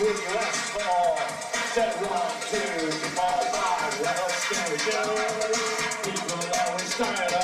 with your left ball. Set one, two, four, five, let's go. People always start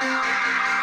Música